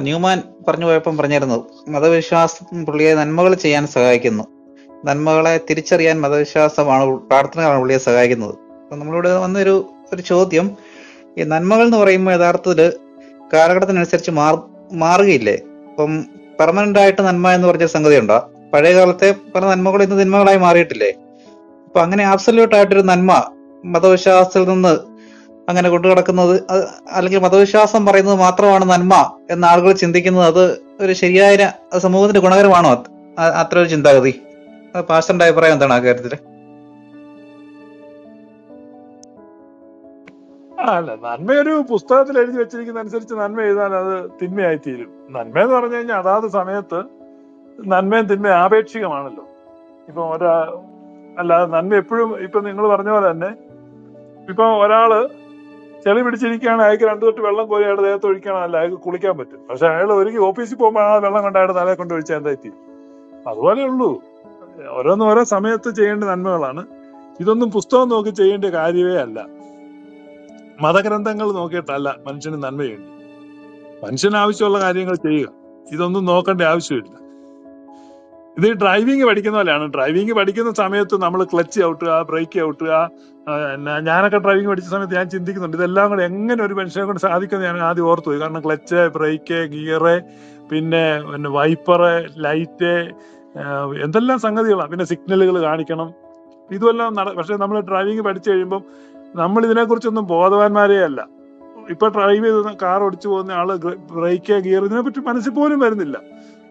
Newman പറഞ്ഞു പോയപ്പം പറഞ്ഞിരുന്നു മതവിശ്വാസം പുള്ളിയെ നന്മകൾ ചെയ്യാൻ സഹായിക്കുന്നു. നന്മകളെ തിരിച്ചറിയാൻ മതവിശ്വാസമാണ് പ്രാർത്ഥനകളാണ് പുള്ളിയെ സഹായിക്കുന്നത്. അപ്പൊ നമ്മളിവിടെ വന്നൊരു ഒരു ചോദ്യം. ഈ നന്മകൾ എന്ന് പറയുമ്പോൾ യഥാർത്ഥത്തിൽ കാലഘട്ടത്തിനനുസരിച്ച് മാർ മാറുകയില്ലേ? ഇപ്പം പെർമനന്റ് ആയിട്ട് നന്മ എന്ന് പറഞ്ഞ സംഗതി ഉണ്ടോ പഴയ കാലത്തെ പല നന്മകൾ ഇന്ന് തിന്മകളായി മാറിയിട്ടില്ലേ? അപ്പൊ അങ്ങനെ ആബ്സല്യൂട്ട് ആയിട്ടൊരു നന്മ മതവിശ്വാസത്തിൽ നിന്ന് അങ്ങനെ കൊണ്ടുകിടക്കുന്നത് അല്ലെങ്കിൽ മതവിശ്വാസം പറയുന്നത് മാത്രമാണ് നന്മ എന്ന് ആളുകൾ ചിന്തിക്കുന്നത്. അത് ഒരു ശരിയായ സമൂഹത്തിന്റെ ഗുണകരമാണോ? അത്ര ഒരു ചിന്താഗതി. പാസ്റ്ററിന്റെ അഭിപ്രായം എന്താണ് ആ കാര്യത്തിൽ? അല്ല നന്മയൊരു പുസ്തകത്തിൽ എഴുതി വെച്ചിരിക്കുന്ന അനുസരിച്ച് നന്മ എഴുതാൻ അത് തിന്മയായി തീരും നന്മ എന്ന് പറഞ്ഞു കഴിഞ്ഞാൽ അതാത് സമയത്ത് നന്മയും തിന്മയും ആപേക്ഷികമാണല്ലോ. ഇപ്പൊ ഒരാ അല്ലാതെ നന്മ എപ്പോഴും ഇപ്പൊ നിങ്ങൾ പറഞ്ഞ പോലെ തന്നെ ഇപ്പൊ ഒരാൾ ചെളി പിടിച്ചിരിക്കുകയാണ്. അയാൾക്ക് രണ്ടു തൊട്ട് വെള്ളം കോരി അയാളുടെ ദേഹത്ത് ഒഴിക്കണമല്ല അയാൾക്ക് കുളിക്കാൻ പറ്റും. പക്ഷെ അയാൾ ഒരുക്കി ഓഫീസിൽ പോകുമ്പോൾ ആ വെള്ളം കൊണ്ട് അയാളുടെ തലയെ കൊണ്ട് ഒഴിച്ചാൽ എന്തായി അതുപോലെ ഉള്ളൂ. ഓരോന്നും ഓരോ സമയത്ത് ചെയ്യേണ്ട നന്മകളാണ്. ഇതൊന്നും പുസ്തകം നോക്കി ചെയ്യേണ്ട കാര്യമേ അല്ല. മതഗ്രന്ഥങ്ങൾ നോക്കിയിട്ടല്ല മനുഷ്യന് നന്മ ചെയ്യേണ്ടി മനുഷ്യന് ആവശ്യമുള്ള കാര്യങ്ങൾ ചെയ്യുക. ഇതൊന്നും നോക്കേണ്ട ആവശ്യമില്ല. ഇത് ഡ്രൈവിംഗ് പഠിക്കുന്ന പോലെയാണ്. ഡ്രൈവിംഗ് പഠിക്കുന്ന സമയത്ത് നമ്മൾ ക്ലച്ച് ഔട്ടുക ബ്രേക്ക് ഔട്ടുക ഞാനൊക്കെ ഡ്രൈവിംഗ് പഠിച്ച സമയത്ത് ഞാൻ ചിന്തിക്കുന്നുണ്ട്. ഇതെല്ലാം കൂടെ എങ്ങനെ ഒരു മനുഷ്യനെ കൊണ്ട് സാധിക്കുന്നത് ഞാൻ ആദ്യം ഓർത്തു പോയി. കാരണം ക്ലച്ച് ബ്രേക്ക് ഗിയറ് പിന്നെ പിന്നെ വൈപ്പറ് ലൈറ്റ് എന്തെല്ലാം സംഗതികളാണ്. പിന്നെ സിഗ്നലുകൾ കാണിക്കണം. ഇതുമെല്ലാം നട പക്ഷെ നമ്മൾ ഡ്രൈവിംഗ് പഠിച്ചു കഴിയുമ്പം നമ്മൾ ഇതിനെക്കുറിച്ചൊന്നും ബോധവാന്മാരേ അല്ല. ഇപ്പൊ ഡ്രൈവ് ചെയ്ത് കാർ ഓടിച്ചു പോകുന്ന ആൾ ബ്രേക്ക് ഗിയർ ഇതിനെ പറ്റി മനസ്സിൽ പോലും വരുന്നില്ല.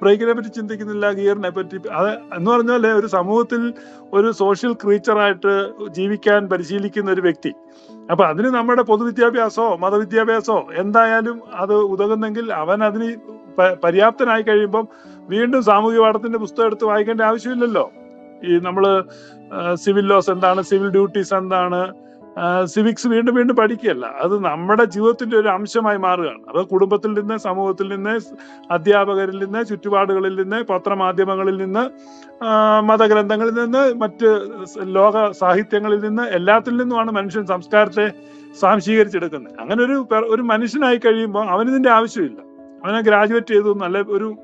ബ്രേക്കിനെ പറ്റി ചിന്തിക്കുന്നില്ല ഗിയറിനെ പറ്റി. അത് എന്ന് പറഞ്ഞാൽ ഒരു സമൂഹത്തിൽ ഒരു സോഷ്യൽ ക്രീച്ചറായിട്ട് ജീവിക്കാൻ പരിശീലിക്കുന്ന ഒരു വ്യക്തി. അപ്പൊ അതിന് നമ്മുടെ പൊതുവിദ്യാഭ്യാസമോ മതവിദ്യാഭ്യാസമോ എന്തായാലും അത് ഉതകുന്നെങ്കിൽ അവൻ അതിന് പര്യാപ്തനായി കഴിയുമ്പം വീണ്ടും സാമൂഹ്യ പാഠത്തിന്റെ പുസ്തകം എടുത്ത് വായിക്കേണ്ട ആവശ്യമില്ലല്ലോ. ഈ നമ്മൾ സിവിൽ ലോസ് എന്താണ് സിവിൽ ഡ്യൂട്ടീസ് എന്താണ് സിവിക്സ് വീണ്ടും വീണ്ടും പഠിക്കുകയല്ല. അത് നമ്മുടെ ജീവിതത്തിന്റെ ഒരു അംശമായി മാറുകയാണ്. അത് കുടുംബത്തിൽ നിന്ന് സമൂഹത്തിൽ നിന്ന് അധ്യാപകരിൽ നിന്ന് ചുറ്റുപാടുകളിൽ നിന്ന് പത്രമാധ്യമങ്ങളിൽ നിന്ന് മതഗ്രന്ഥങ്ങളിൽ നിന്ന് മറ്റ് ലോക സാഹിത്യങ്ങളിൽ നിന്ന് എല്ലാത്തിൽ നിന്നുമാണ് മനുഷ്യൻ സംസ്കാരത്തെ സ്വാംശീകരിച്ചെടുക്കുന്നത്. അങ്ങനെ ഒരു ഒരു മനുഷ്യനായി കഴിയുമ്പോൾ അവന് ഇതിന്റെ ആവശ്യമില്ല. അവനെ ഗ്രാജുവേറ്റ് ചെയ്തു നല്ല ഒരു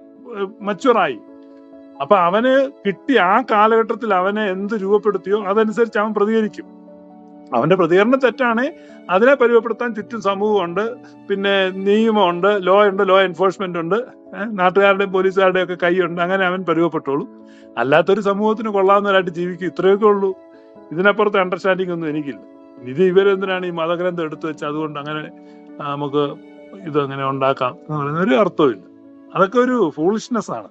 മച്ചുവറായി. അപ്പൊ അവന് കിട്ടിയ ആ കാലഘട്ടത്തിൽ അവനെ എന്ത് രൂപപ്പെടുത്തിയോ അതനുസരിച്ച് അവൻ പ്രതികരിക്കും. അവന്റെ പ്രതികരണം തെറ്റാണ്. അതിനെ പരിമപ്പെടുത്താൻ ചുറ്റും സമൂഹമുണ്ട്. പിന്നെ നിയമമുണ്ട്. ലോ ഉണ്ട്. ലോ എൻഫോഴ്സ്മെന്റ് ഉണ്ട്. നാട്ടുകാരുടെയും പോലീസുകാരുടെയും ഒക്കെ കൈയുണ്ട്. അങ്ങനെ അവൻ പരിമപ്പെട്ടോളൂ അല്ലാത്തൊരു സമൂഹത്തിന് കൊള്ളാവുന്നവരായിട്ട് ജീവിക്കും. ഇത്രയൊക്കെ ഉള്ളൂ. ഇതിനപ്പുറത്തെ അണ്ടർസ്റ്റാൻഡിംഗ് ഒന്നും എനിക്കില്ല. ഇത് ഇവരെന്തിനാണ് ഈ മതഗ്രന്ഥം എടുത്തു വെച്ച് അതുകൊണ്ട് അങ്ങനെ നമുക്ക് ഇതങ്ങനെ ഉണ്ടാക്കാം എന്ന് പറയുന്ന ഒരു അർത്ഥവും ഇല്ല അതൊക്കെ ഒരു ഫൂളിഷ്നെസ് ആണ്.